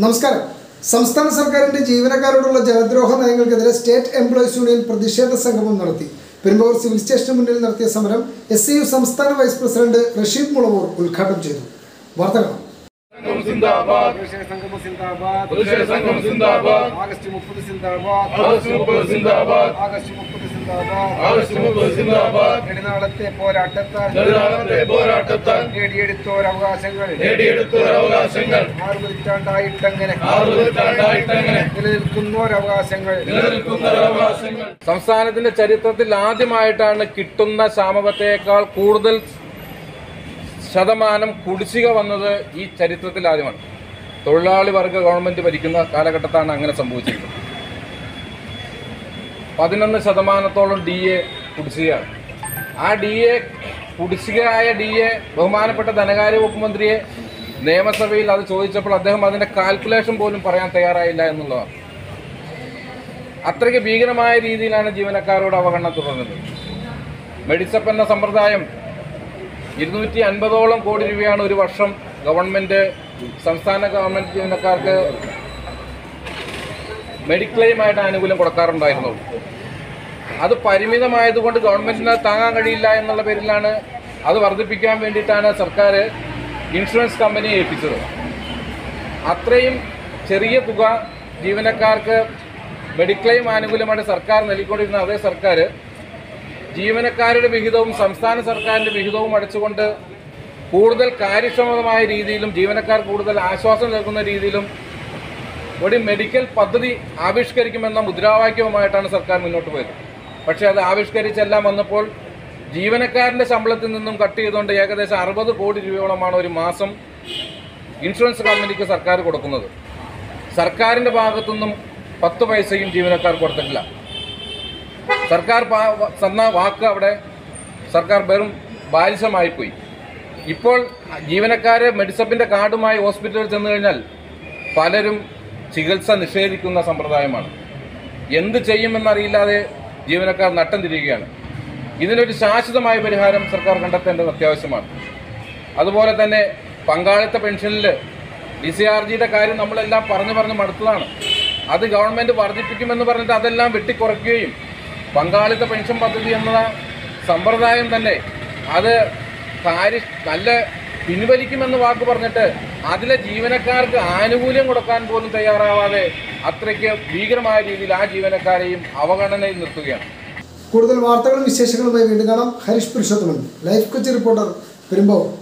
നമസ്കാരം. സംസ്ഥാന സർക്കാരിന്റെ ജീവനക്കാരോടുള്ള ജനദ്രോഹ നയങ്ങൾക്കെതിരെ സ്റ്റേറ്റ് എംപ്ലോയീസ് യൂണിയൻ പ്രതിഷേധ സംഗമം നടത്തി. പെരുമ്പാവൂർ സിവിൽ സ്റ്റേഷന് മുന്നിൽ നടത്തിയ സമരം എസ് സി യു സംസ്ഥാന വൈസ് പ്രസിഡന്റ് റഷീദ് മുളവൂർ ഉദ്ഘാടനം ചെയ്തു. വാർത്തകൾ ആഗസ്റ്റ് മുപ്പത് സിന്ദാബാദ്. ആഗസ്റ്റ് മുപ്പത് നെടുനാളത്തെ പോരാട്ടത്താൽ നെടുനാളത്തെ പോരാട്ടത്താൽ നേടിയെടുത്തോർ അവകാശങ്ങൾ അവകാശങ്ങൾ ആറ് ആറ് നിലനിൽക്കുന്നോരവകാശങ്ങൾ സംസ്ഥാനത്തിന്റെ ചരിത്രത്തിൽ ആദ്യമായിട്ടാണ് കിട്ടുന്ന ക്ഷാമബത്തേക്കാൾ കൂടുതൽ ശതമാനം കുടിശ്ശിക വന്നത് ഈ ചരിത്രത്തിൽ ആദ്യമാണ്. തൊഴിലാളി വർഗ ഗവൺമെന്റ് ഭരിക്കുന്ന കാലഘട്ടത്താണ് അങ്ങനെ സംഭവിച്ചിരിക്കുന്നത്. പതിനൊന്ന് ശതമാനത്തോളം ഡി എ കുടിശ്ശികയാണ്. ആ ഡി എ കുടിശ്ശികയായ ഡി എ ബഹുമാനപ്പെട്ട ധനകാര്യ വകുപ്പ് മന്ത്രിയെ നിയമസഭയിൽ അത് ചോദിച്ചപ്പോൾ അദ്ദേഹം അതിന്റെ കാൽക്കുലേഷൻ പോലും പറയാൻ തയ്യാറായില്ല എന്നുള്ളതാണ്. അത്രയ്ക്ക് ഭീകരമായ രീതിയിലാണ് ജീവനക്കാരോട് അവഗണന തുടർന്നത്. മെഡിസപ്പ് എന്ന സമ്പ്രദായം ഇരുന്നൂറ്റി അൻപതോളം കോടി രൂപയാണ് ഒരു വർഷം ഗവൺമെന്റ് സംസ്ഥാന ഗവൺമെന്റ് ജീവനക്കാർക്ക് മെഡിക്ലെയിമായിട്ട് ആനുകൂല്യം കൊടുക്കാറുണ്ടായിരുന്നുള്ളൂ അത് പരിമിതമായതുകൊണ്ട് ഗവൺമെന്റിന് അത് താങ്ങാൻ കഴിയില്ല എന്നുള്ള പേരിലാണ് അത് വർദ്ധിപ്പിക്കാൻ വേണ്ടിയിട്ടാണ് സർക്കാർ ഇൻഷുറൻസ് കമ്പനിയെ ഏൽപ്പിച്ചത്. അത്രയും ചെറിയ തുക ജീവനക്കാർക്ക് മെഡിക്ലെയിം ആനുകൂല്യമായിട്ട് സർക്കാർ നൽകിക്കൊണ്ടിരുന്ന അതേ സർക്കാർ ജീവനക്കാരുടെ വിഹിതവും സംസ്ഥാന സർക്കാരിന്റെ വിഹിതവും അടച്ചുകൊണ്ട് കൂടുതൽ കാര്യക്ഷമമായ രീതിയിലും ജീവനക്കാർ കൂടുതൽ ആശ്വാസം നൽകുന്ന രീതിയിലും ഒരു മെഡിക്കൽ പദ്ധതി ആവിഷ്കരിക്കുമെന്ന മുദ്രാവാക്യവുമായിട്ടാണ് സർക്കാർ മുന്നോട്ട് പോയത്. പക്ഷേ അത് ആവിഷ്കരിച്ചെല്ലാം വന്നപ്പോൾ ജീവനക്കാരന്റെ ശമ്പളത്തിൽ നിന്നും കട്ട് ചെയ്തുകൊണ്ട് ഏകദേശം അറുപത് കോടി രൂപയോളമാണ് ഒരു മാസം ഇൻഷുറൻസ് കമ്പനിക്ക് സർക്കാർ കൊടുക്കുന്നത്. സർക്കാരിന്റെ ഭാഗത്തുനിന്നും പത്ത് പൈസയും ജീവനക്കാർ കൊടുത്തിട്ടില്ല. സർക്കാർ തന്ന വാക്ക് അവിടെ സർക്കാർ വെറും ബാലിശമായിപ്പോയി. ഇപ്പോൾ ജീവനക്കാരെ മെഡിസപ്പിന്റെ കാർഡുമായി ഹോസ്പിറ്റലിൽ ചെന്ന് കഴിഞ്ഞാൽ പലരും ചികിത്സ നിഷേധിക്കുന്ന സമ്പ്രദായമാണ്. എന്ത് ചെയ്യുമെന്നറിയില്ലാതെ ജീവനക്കാർ നട്ടം തിരിയുകയാണ്. ഇതിനൊരു ശാശ്വതമായ പരിഹാരം സർക്കാർ കണ്ടെത്തേണ്ടത് അത്യാവശ്യമാണ്. അതുപോലെ തന്നെ പങ്കാളിത്ത പെൻഷനിൽ ഡി സി ആർ ജിയുടെ കാര്യം നമ്മളെല്ലാം പറഞ്ഞു പറഞ്ഞ് മടുത്തതാണ്. അത് ഗവൺമെന്റ് വർദ്ധിപ്പിക്കുമെന്ന് പറഞ്ഞിട്ട് അതെല്ലാം വെട്ടിക്കുറയ്ക്കുകയും പങ്കാളിത്ത പെൻഷൻ പദ്ധതി എന്ന സമ്പ്രദായം തന്നെ അത് കാര്യ നല്ല പിൻവലിക്കുമെന്ന് വാക്ക് പറഞ്ഞിട്ട് അതിലെ ജീവനക്കാർക്ക് ആനുകൂല്യം കൊടുക്കാൻ പോലും തയ്യാറാവാതെ അത്രയ്ക്ക് ഭീകരമായ രീതിയിൽ ആ ജീവനക്കാരെയും അവഗണനയിൽ നിർത്തുകയാണ്. കൂടുതൽ വാർത്തകളും വിശേഷങ്ങളുമായി വീണ്ടും കാണാം. Harish Purushothaman life Kochi reporter Perumbavoor.